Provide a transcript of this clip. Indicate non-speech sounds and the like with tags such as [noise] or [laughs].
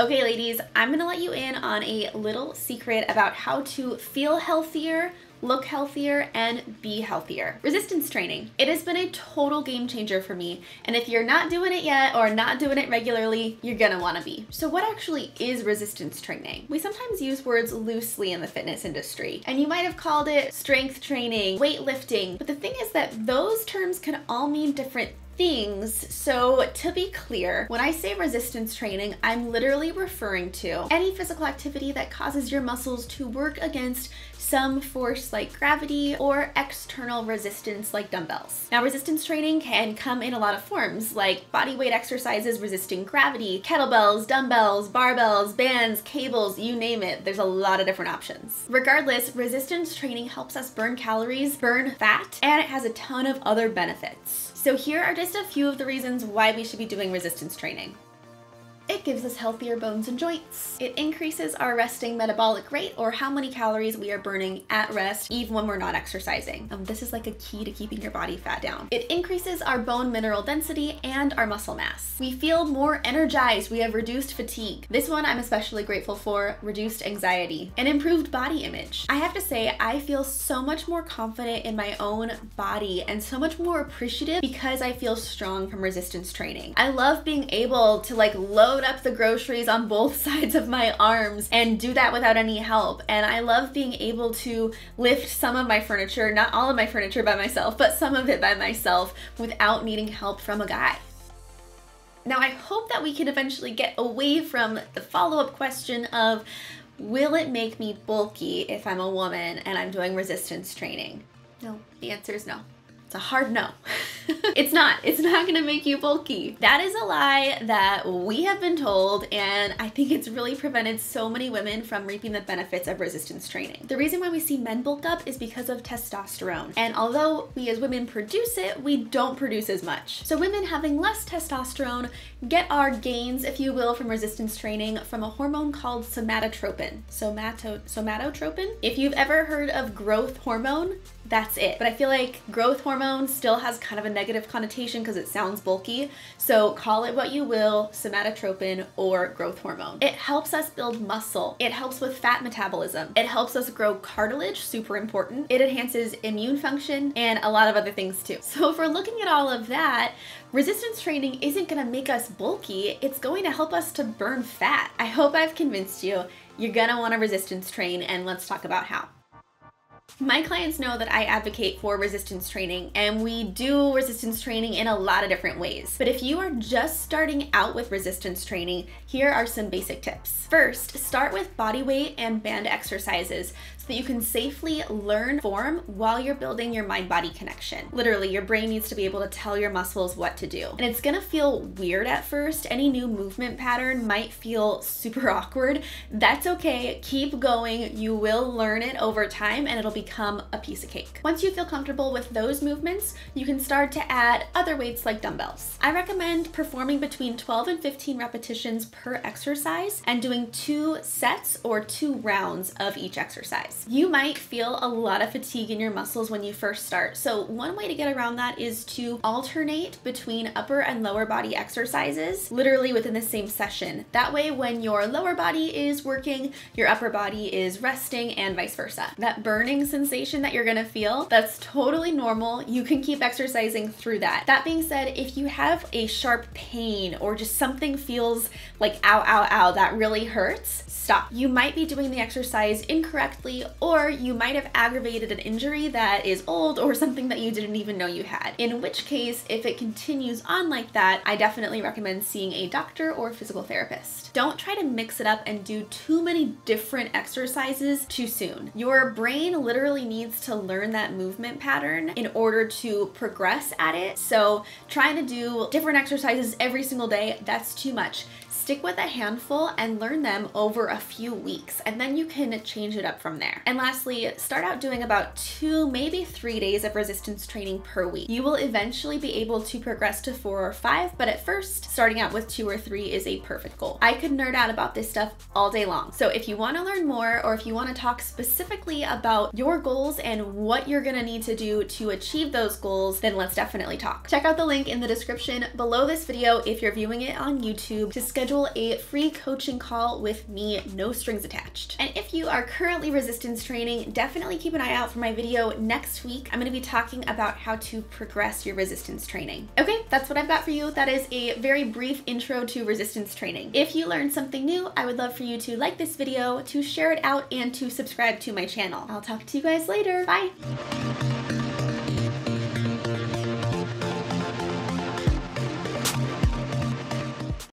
Okay, ladies, I'm gonna let you in on a little secret about how to feel healthier look healthier, and be healthier. Resistance training. It has been a total game changer for me, and if you're not doing it yet or not doing it regularly, you're gonna wanna be. So what actually is resistance training? We sometimes use words loosely in the fitness industry, and you might have called it strength training, weightlifting, but the thing is that those terms can all mean different things. So to be clear, when I say resistance training, I'm literally referring to any physical activity that causes your muscles to work against some force like gravity or external resistance like dumbbells. Now resistance training can come in a lot of forms like body weight exercises resisting gravity, kettlebells, dumbbells, barbells, bands, cables, you name it. There's a lot of different options. Regardless, resistance training helps us burn calories, burn fat, and it has a ton of other benefits. So here are just a few of the reasons why we should be doing resistance training. It gives us healthier bones and joints. It increases our resting metabolic rate or how many calories we are burning at rest even when we're not exercising. Um, this is like a key to keeping your body fat down. It increases our bone mineral density and our muscle mass. We feel more energized. We have reduced fatigue. This one I'm especially grateful for, reduced anxiety and improved body image. I have to say I feel so much more confident in my own body and so much more appreciative because I feel strong from resistance training. I love being able to like load load up the groceries on both [laughs] sides of my arms and do that without any help. And I love being able to lift some of my furniture, not all of my furniture by myself, but some of it by myself without needing help from a guy. Now, I hope that we can eventually get away from the follow up question of will it make me bulky if I'm a woman and I'm doing resistance training? No, the answer is no. It's a hard no. [laughs] [laughs] it's not. It's not gonna make you bulky. That is a lie that we have been told, and I think it's really prevented so many women from reaping the benefits of resistance training. The reason why we see men bulk up is because of testosterone. And although we as women produce it, we don't produce as much. So women having less testosterone get our gains, if you will, from resistance training from a hormone called somatotropin. Somato somatotropin? If you've ever heard of growth hormone, that's it. But I feel like growth hormone still has kind of a negative connotation because it sounds bulky. So call it what you will, somatotropin or growth hormone. It helps us build muscle. It helps with fat metabolism. It helps us grow cartilage, super important. It enhances immune function and a lot of other things too. So if we're looking at all of that, resistance training isn't gonna make us bulky. It's going to help us to burn fat. I hope I've convinced you. You're gonna wanna resistance train and let's talk about how. My clients know that I advocate for resistance training and we do resistance training in a lot of different ways. But if you are just starting out with resistance training, here are some basic tips. First, start with body weight and band exercises that you can safely learn form while you're building your mind body connection. Literally, your brain needs to be able to tell your muscles what to do. And it's gonna feel weird at first. Any new movement pattern might feel super [laughs] awkward. That's okay. Keep going. You will learn it over time and it'll become a piece of cake. Once you feel comfortable with those movements, you can start to add other weights like dumbbells. I recommend performing between 12 and 15 repetitions per exercise and doing two sets or two rounds of each exercise. You might feel a lot of fatigue in your muscles when you first start. So one way to get around that is to alternate between upper and lower body exercises, literally within the same session. That way when your lower body is working, your upper body is resting and vice versa. That burning sensation that you're gonna feel, that's totally normal. You can keep exercising through that. That being said, if you have a sharp pain or just something feels like ow, ow, ow, that really hurts, stop. You might be doing the exercise incorrectly or you might have aggravated an injury that is old or something that you didn't even know you had. In which case, if it continues on like that, I definitely recommend seeing a doctor or physical therapist. Don't try to mix it up and do too many different exercises too soon. Your brain literally needs to learn that movement pattern in order to progress at it. So trying to do different exercises every single day, that's too much stick with a handful and learn them over a few weeks, and then you can change it up from there. And lastly, start out doing about two, maybe three days of resistance training per week. You will eventually be able to progress to four or five, but at first, starting out with two or three is a perfect goal. I could nerd out about this stuff all day long. So if you wanna learn more, or if you wanna talk specifically about your goals and what you're gonna need to do to achieve those goals, then let's definitely talk. Check out the link in the description below this video if you're viewing it on YouTube to schedule schedule a free coaching call with me, no strings attached. And if you are currently resistance training, definitely keep an eye out for my video next week. I'm gonna be talking about how to progress your resistance training. Okay, that's what I've got for you. That is a very brief intro to resistance training. If you learned something new, I would love for you to like this video, to share it out, and to subscribe to my channel. I'll talk to you guys later. Bye.